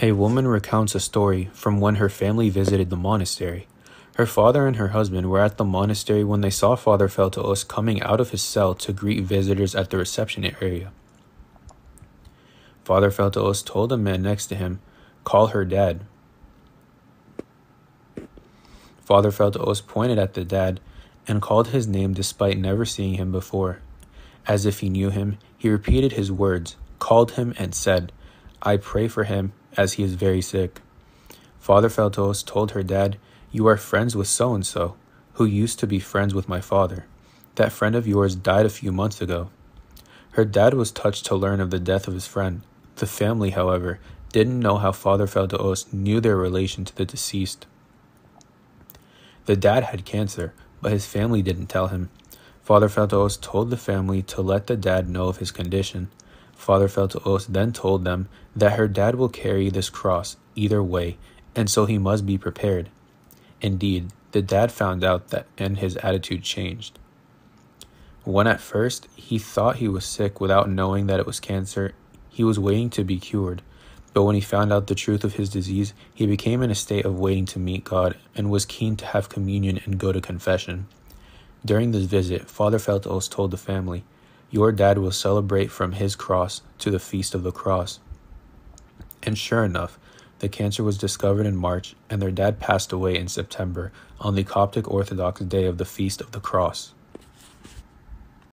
A woman recounts a story from when her family visited the monastery. Her father and her husband were at the monastery when they saw Father Faltaous coming out of his cell to greet visitors at the reception area. Father Faltaous told the man next to him, Call her dad. Father Faltaous pointed at the dad and called his name despite never seeing him before. As if he knew him, he repeated his words, called him, and said, I pray for him as he is very sick. Father Faltaous told her dad, You are friends with so and so, who used to be friends with my father. That friend of yours died a few months ago. Her dad was touched to learn of the death of his friend. The family, however, didn't know how Father Faltaous knew their relation to the deceased. The dad had cancer, but his family didn't tell him. Father Faltaous told the family to let the dad know of his condition. Father Faltaous then told them that her dad will carry this cross either way, and so he must be prepared. Indeed, the dad found out that and his attitude changed. When at first he thought he was sick without knowing that it was cancer, he was waiting to be cured. But when he found out the truth of his disease, he became in a state of waiting to meet God and was keen to have communion and go to confession. During this visit, Father Faltaous told the family, your dad will celebrate from his cross to the Feast of the Cross. And sure enough, the cancer was discovered in March, and their dad passed away in September on the Coptic Orthodox day of the Feast of the Cross.